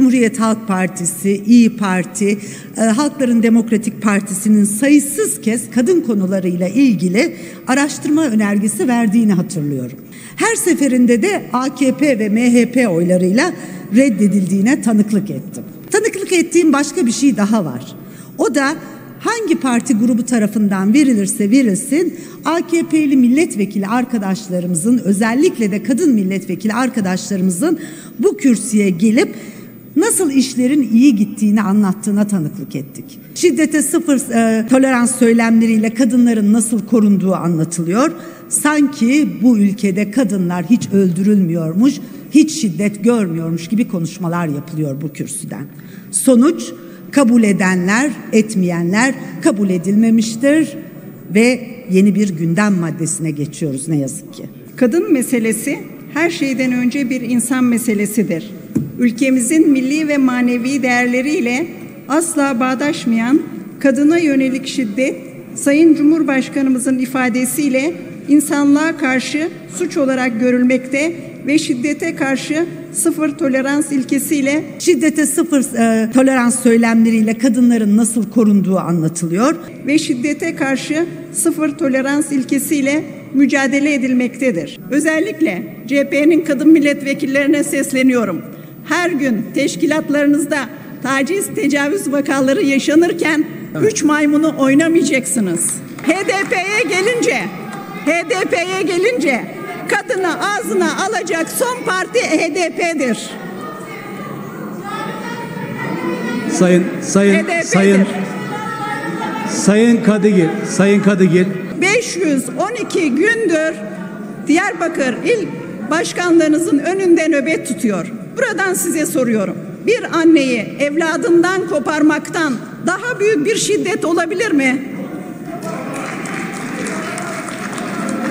Cumhuriyet Halk Partisi, İyi Parti, e, Halkların Demokratik Partisi'nin sayısız kez kadın konularıyla ilgili araştırma önergesi verdiğini hatırlıyorum. Her seferinde de AKP ve MHP oylarıyla reddedildiğine tanıklık ettim. Tanıklık ettiğim başka bir şey daha var. O da hangi parti grubu tarafından verilirse verilsin AKP'li milletvekili arkadaşlarımızın özellikle de kadın milletvekili arkadaşlarımızın bu kürsüye gelip nasıl işlerin iyi gittiğini anlattığına tanıklık ettik. Şiddete sıfır e, tolerans söylemleriyle kadınların nasıl korunduğu anlatılıyor. Sanki bu ülkede kadınlar hiç öldürülmüyormuş, hiç şiddet görmüyormuş gibi konuşmalar yapılıyor bu kürsüden. Sonuç kabul edenler, etmeyenler kabul edilmemiştir ve yeni bir gündem maddesine geçiyoruz ne yazık ki. Kadın meselesi her şeyden önce bir insan meselesidir. Ülkemizin milli ve manevi değerleriyle asla bağdaşmayan kadına yönelik şiddet Sayın Cumhurbaşkanımızın ifadesiyle insanlığa karşı suç olarak görülmekte ve şiddete karşı sıfır tolerans ilkesiyle şiddete sıfır e, tolerans söylemleriyle kadınların nasıl korunduğu anlatılıyor ve şiddete karşı sıfır tolerans ilkesiyle mücadele edilmektedir. Özellikle CHP'nin kadın milletvekillerine sesleniyorum. Her gün teşkilatlarınızda taciz, tecavüz vakaları yaşanırken evet. üç maymunu oynamayacaksınız. HDP'ye gelince, HDP'ye gelince kadını ağzına alacak son parti HDP'dir. Sayın Sayın HDP'dir. Sayın Sayın Kadıgil, Sayın Kadıgil. 512 gündür Diyarbakır il başkanlarınızın önünde nöbet tutuyor. Buradan size soruyorum. Bir anneyi evladından koparmaktan daha büyük bir şiddet olabilir mi?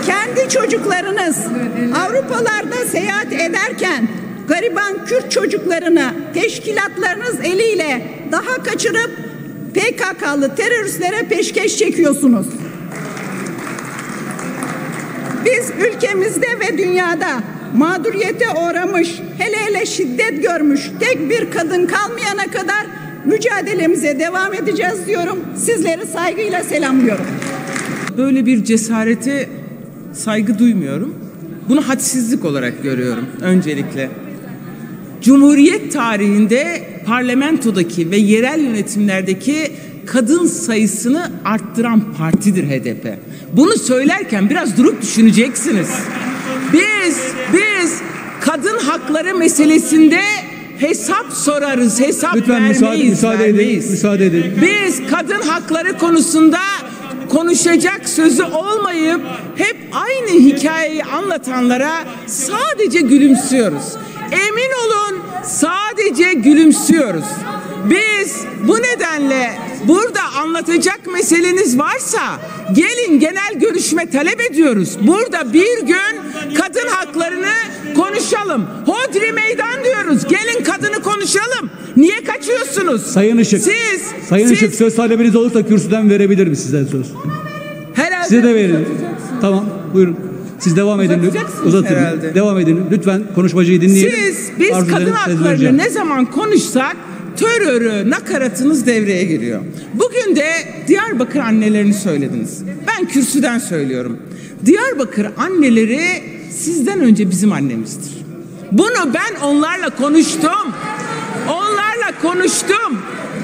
kendi çocuklarınız Avrupalarda seyahat ederken gariban Kürt çocuklarını teşkilatlarınız eliyle daha kaçırıp PKK'lı teröristlere peşkeş çekiyorsunuz. Biz ülkemizde ve dünyada mağduriyete uğramış, hele hele şiddet görmüş tek bir kadın kalmayana kadar mücadelemize devam edeceğiz diyorum. Sizleri saygıyla selamlıyorum. Böyle bir cesareti saygı duymuyorum. Bunu hadsizlik olarak görüyorum öncelikle. Cumhuriyet tarihinde parlamentodaki ve yerel yönetimlerdeki kadın sayısını arttıran partidir HDP. Bunu söylerken biraz durup düşüneceksiniz. Biz biz kadın hakları meselesinde hesap sorarız, hesap Lütfen vermeyiz. Müsaade, müsaade vermeyiz. edin. Müsaade edin. Biz kadın hakları konusunda konuşacak sözü olmayıp hep aynı hikayeyi anlatanlara sadece gülümsüyoruz. Emin olun sadece gülümsüyoruz. Biz bu nedenle burada anlatacak meseleniz varsa gelin genel görüşme talep ediyoruz. Burada bir gün kadın haklarını konuşalım. Hodri meydan diyoruz. Gelin kadını konuşalım. Niye kaçıyorsunuz? Sayın Işık. Siz Sayın siz, Işık söz talebiniz olursa kürsüden verebilirim sizden söz. Herhalde Size de verin. Tamam buyurun. Siz devam edin. Uzatın. herhalde. Devam edin. Lütfen konuşmacıyı dinleyelim. Siz biz Arzu kadın haklarını ne zaman konuşsak terörü, nakaratınız devreye giriyor. Bugün de Diyarbakır annelerini söylediniz. Ben kürsüden söylüyorum. Diyarbakır anneleri sizden önce bizim annemizdir. Bunu ben onlarla konuştum. Onlarla konuştum.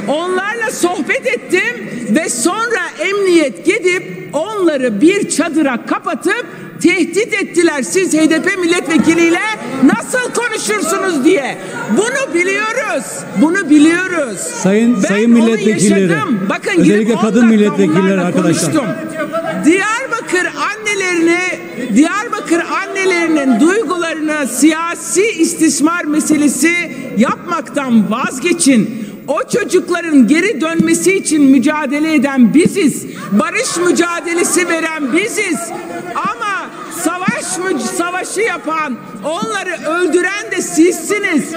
Onlarla sohbet ettim ve sonra emniyet gidip onları bir çadıra kapatıp tehdit ettiler siz HDP milletvekiliyle nasıl konuşursunuz diye. Bunu biliyoruz. Bunu biliyoruz. Sayın- ben sayın milletvekilleri. Bakın özellikle kadın 10 dakika milletvekilleri arkadaşlar. konuştum. Diyarbakır annelerini, Diyarbakır annelerinin duygularını siyasi istismar meselesi yapmaktan vazgeçin. O çocukların geri dönmesi için mücadele eden biziz. Barış mücadelesi veren biziz. Ama savaş mı savaşı yapan, onları öldüren de sizsiniz.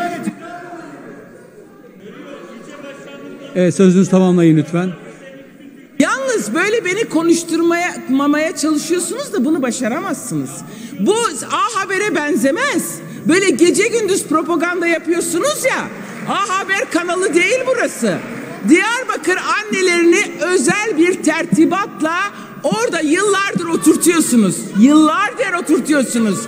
Evet sözünüzü tamamlayın lütfen. Yalnız böyle beni konuşturmaya mamaya çalışıyorsunuz da bunu başaramazsınız. Bu A Haber'e benzemez. Böyle gece gündüz propaganda yapıyorsunuz ya. A Haber kanalı değil burası. Diyarbakır annelerini özel bir tertibatla orada yıllardır oturtuyorsunuz. Yıllardır oturtuyorsunuz.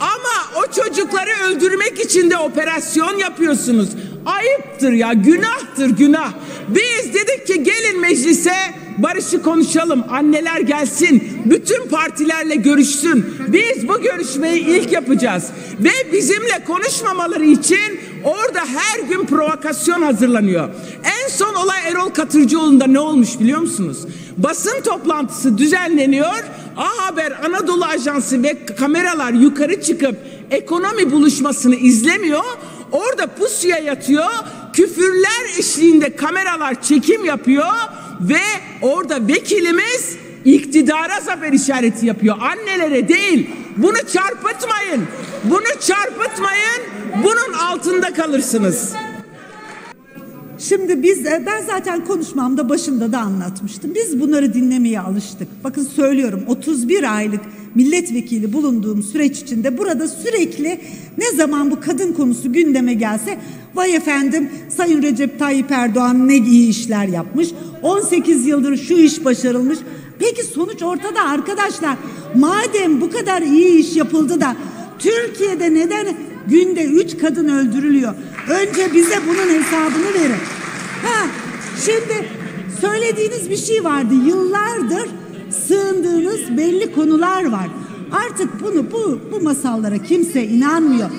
Ama o çocukları öldürmek için de operasyon yapıyorsunuz. Ayıptır ya, günahtır günah. Biz dedik ki gelin meclise barışı konuşalım. Anneler gelsin. Bütün partilerle görüşsün. Biz bu görüşmeyi ilk yapacağız. Ve bizimle konuşmamaları için orada her gün provokasyon hazırlanıyor. En son olay Erol Katırcıoğlu'nda ne olmuş biliyor musunuz? Basın toplantısı düzenleniyor. A Haber Anadolu Ajansı ve kameralar yukarı çıkıp ekonomi buluşmasını izlemiyor. Orada pusuya yatıyor. Küfürler eşliğinde kameralar çekim yapıyor ve orada vekilimiz iktidara zafer işareti yapıyor. Annelere değil. Bunu çarpıtmayın. Bunu çarpıtmayın. Bunun altında kalırsınız. Şimdi biz e, ben zaten konuşmamda başında da anlatmıştım. Biz bunları dinlemeye alıştık. Bakın söylüyorum 31 aylık milletvekili bulunduğum süreç içinde burada sürekli ne zaman bu kadın konusu gündeme gelse vay efendim Sayın Recep Tayyip Erdoğan ne iyi işler yapmış. 18 yıldır şu iş başarılmış. Peki sonuç ortada arkadaşlar. Madem bu kadar iyi iş yapıldı da Türkiye'de neden günde 3 kadın öldürülüyor? Önce bize bunun hesabını verin. Ha, şimdi söylediğiniz bir şey vardı. Yıllardır sığındığınız belli konular var. Artık bunu bu bu masallara kimse inanmıyor.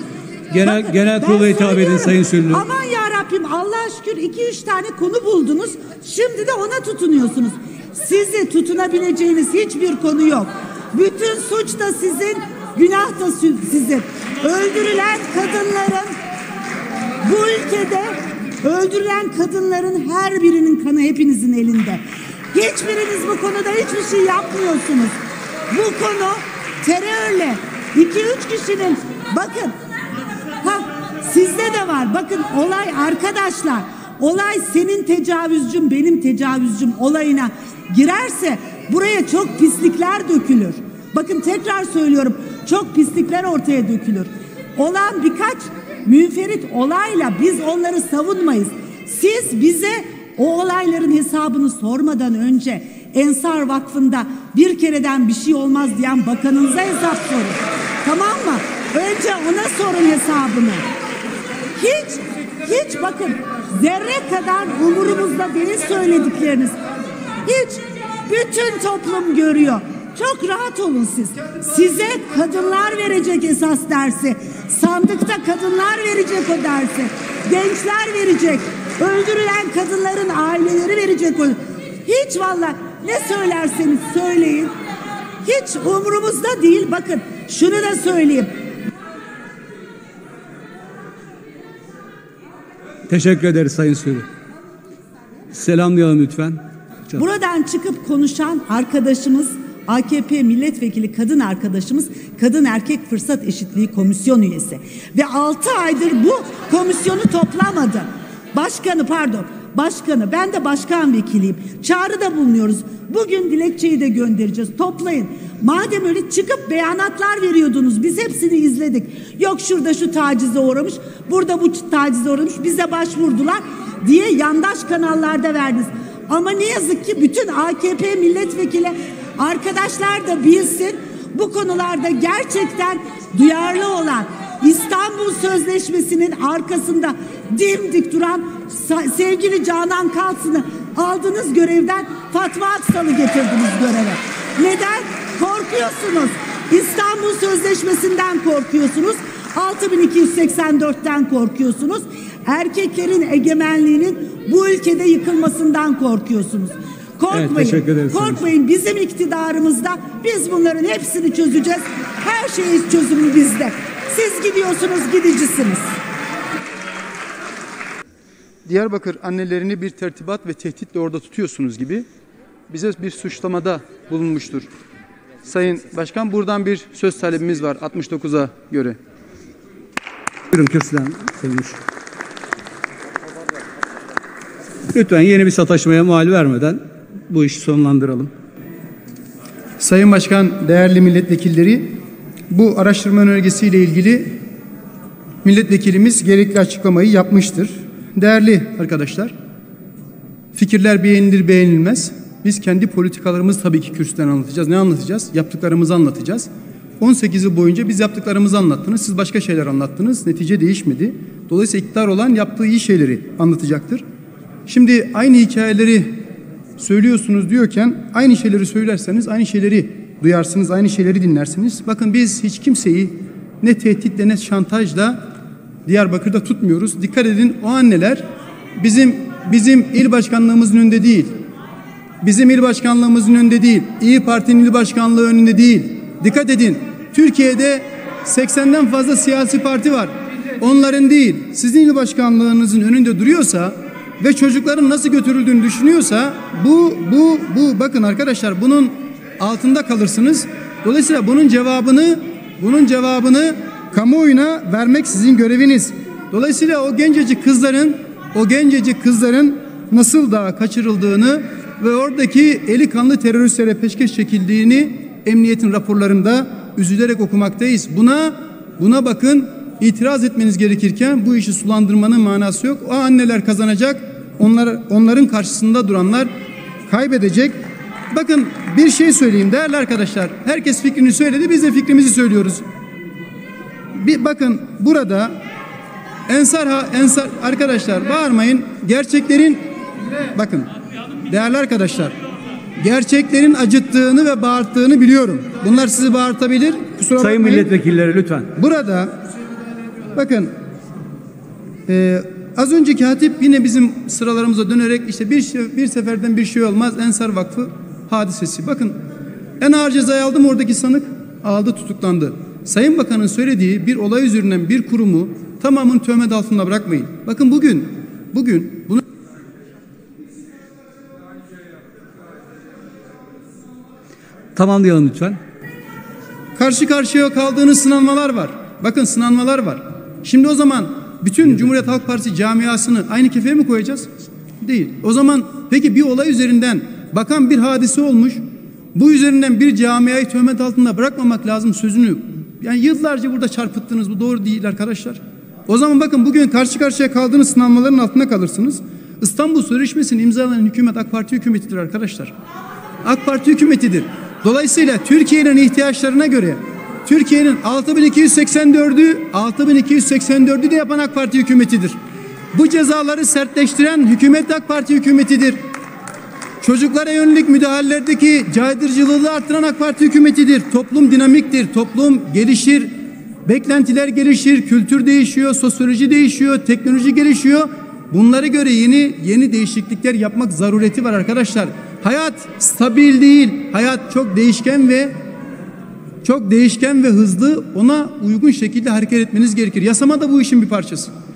Genel- genel ben kurula hitap edin. Sayın Süllü. Aman ya Rabbim Allah şükür iki üç tane konu buldunuz. Şimdi de ona tutunuyorsunuz. Sizi tutunabileceğiniz hiçbir konu yok. Bütün suç da sizin, günah da sizin. Öldürülen kadınların bu ülkede öldürülen kadınların her birinin kanı hepinizin elinde. Hiçbiriniz bu konuda hiçbir şey yapmıyorsunuz. Bu konu terörle iki üç kişinin bakın ha, sizde de var. Bakın olay arkadaşlar olay senin tecavüzcüm benim tecavüzcüm olayına girerse buraya çok pislikler dökülür. Bakın tekrar söylüyorum çok pislikler ortaya dökülür. Olan birkaç münferit olayla biz onları savunmayız. Siz bize o olayların hesabını sormadan önce Ensar Vakfı'nda bir kereden bir şey olmaz diyen bakanınıza hesap sorun. Tamam mı? Önce ona sorun hesabını. Hiç, hiç bakın zerre kadar umurumuzda değil söyledikleriniz. Hiç bütün toplum görüyor. Çok rahat olun siz. Size kadınlar verecek esas dersi. Sandıkta kadınlar verecek o dersi. Gençler verecek. Öldürülen kadınların aileleri verecek o. Hiç valla ne söylerseniz söyleyin. Hiç umurumuzda değil. Bakın şunu da söyleyeyim. Teşekkür ederiz Sayın Süllü. Selamlayalım lütfen. Buradan çıkıp konuşan arkadaşımız AKP milletvekili kadın arkadaşımız kadın erkek fırsat eşitliği komisyon üyesi ve 6 aydır bu komisyonu toplamadı. Başkanı pardon başkanı ben de başkan vekiliyim. Çağrıda bulunuyoruz. Bugün dilekçeyi de göndereceğiz. Toplayın. Madem öyle çıkıp beyanatlar veriyordunuz. Biz hepsini izledik. Yok şurada şu tacize uğramış. Burada bu tacize uğramış. Bize başvurdular diye yandaş kanallarda verdiniz. Ama ne yazık ki bütün AKP milletvekili arkadaşlar da bilsin bu konularda gerçekten duyarlı olan İstanbul Sözleşmesi'nin arkasında dimdik duran sevgili Canan Kalsın'ı aldığınız görevden Fatma Aksal'ı getirdiniz göreve. Neden? Korkuyorsunuz. İstanbul Sözleşmesi'nden korkuyorsunuz. 6284'ten korkuyorsunuz. Erkeklerin egemenliğinin bu ülkede yıkılmasından korkuyorsunuz. Korkmayın. teşekkür ederiz. Korkmayın. Bizim iktidarımızda biz bunların hepsini çözeceğiz. Her şeyin çözümü bizde. Siz gidiyorsunuz, gidicisiniz. Diyarbakır annelerini bir tertibat ve tehditle orada tutuyorsunuz gibi bize bir suçlamada bulunmuştur. Sayın Başkan buradan bir söz talebimiz var 69'a göre. Buyurun kürsüden Sayın. Lütfen yeni bir sataşmaya mal vermeden bu işi sonlandıralım. Sayın Başkan, değerli milletvekilleri, bu araştırma önergesiyle ilgili milletvekilimiz gerekli açıklamayı yapmıştır. değerli arkadaşlar, fikirler beğenilir beğenilmez. Biz kendi politikalarımızı tabii ki kürsüden anlatacağız. Ne anlatacağız? Yaptıklarımızı anlatacağız. 18 yıl boyunca biz yaptıklarımızı anlattınız. Siz başka şeyler anlattınız. Netice değişmedi. Dolayısıyla iktidar olan yaptığı iyi şeyleri anlatacaktır. Şimdi aynı hikayeleri söylüyorsunuz diyorken aynı şeyleri söylerseniz aynı şeyleri duyarsınız, aynı şeyleri dinlersiniz. Bakın biz hiç kimseyi ne tehditle ne şantajla Diyarbakır'da tutmuyoruz. Dikkat edin o anneler bizim bizim il başkanlığımızın önünde değil. Bizim il başkanlığımızın önünde değil. İyi Parti'nin il başkanlığı önünde değil. Dikkat edin. Türkiye'de 80'den fazla siyasi parti var. Onların değil. Sizin il başkanlığınızın önünde duruyorsa ve çocukların nasıl götürüldüğünü düşünüyorsa bu bu bu bakın arkadaşlar bunun altında kalırsınız. Dolayısıyla bunun cevabını bunun cevabını kamuoyuna vermek sizin göreviniz. Dolayısıyla o gencecik kızların o gencecik kızların nasıl da kaçırıldığını ve oradaki eli kanlı teröristlere peşkeş çekildiğini emniyetin raporlarında üzülerek okumaktayız. Buna buna bakın itiraz etmeniz gerekirken bu işi sulandırmanın manası yok. O anneler kazanacak. Onlar onların karşısında duranlar kaybedecek. Bakın bir şey söyleyeyim değerli arkadaşlar. Herkes fikrini söyledi. Biz de fikrimizi söylüyoruz. Bir bakın burada Ensar ha Ensar arkadaşlar bağırmayın. Gerçeklerin bakın değerli arkadaşlar gerçeklerin acıttığını ve bağırttığını biliyorum. Bunlar sizi bağırtabilir. Kusura Sayın bakmayın. milletvekilleri lütfen. Burada bakın e, az önceki hatip yine bizim sıralarımıza dönerek işte bir şey- bir seferden bir şey olmaz Ensar Vakfı hadisesi. Bakın en ağır cezayı aldım oradaki sanık aldı tutuklandı. Sayın Bakan'ın söylediği bir olay üzerinden bir kurumu tamamını töhmet altında bırakmayın. Bakın bugün bugün bunu Tamamlayalım lütfen. karşı karşıya kaldığınız sınanmalar var. Bakın sınanmalar var. Şimdi o zaman bütün Cumhuriyet Halk Partisi camiasını aynı kefeye mi koyacağız? Değil. O zaman peki bir olay üzerinden bakan bir hadise olmuş. Bu üzerinden bir camiayı töhmet altında bırakmamak lazım sözünü. Yani yıllarca burada çarpıttınız. Bu doğru değil arkadaşlar. O zaman bakın bugün karşı karşıya kaldığınız sınanmaların altında kalırsınız. İstanbul Sözleşmesi'ni imzalayan hükümet AK Parti hükümetidir arkadaşlar. AK Parti hükümetidir. Dolayısıyla Türkiye'nin ihtiyaçlarına göre Türkiye'nin 6284'ü 6284'ü de yapan AK Parti hükümetidir. Bu cezaları sertleştiren hükümet AK Parti hükümetidir. Çocuklara yönelik müdahalelerdeki caydırıcılığı arttıran AK Parti hükümetidir. Toplum dinamiktir. Toplum gelişir. Beklentiler gelişir. Kültür değişiyor. Sosyoloji değişiyor. Teknoloji gelişiyor. Bunlara göre yeni yeni değişiklikler yapmak zarureti var arkadaşlar. Hayat stabil değil. Hayat çok değişken ve çok değişken ve hızlı. Ona uygun şekilde hareket etmeniz gerekir. Yasama da bu işin bir parçası.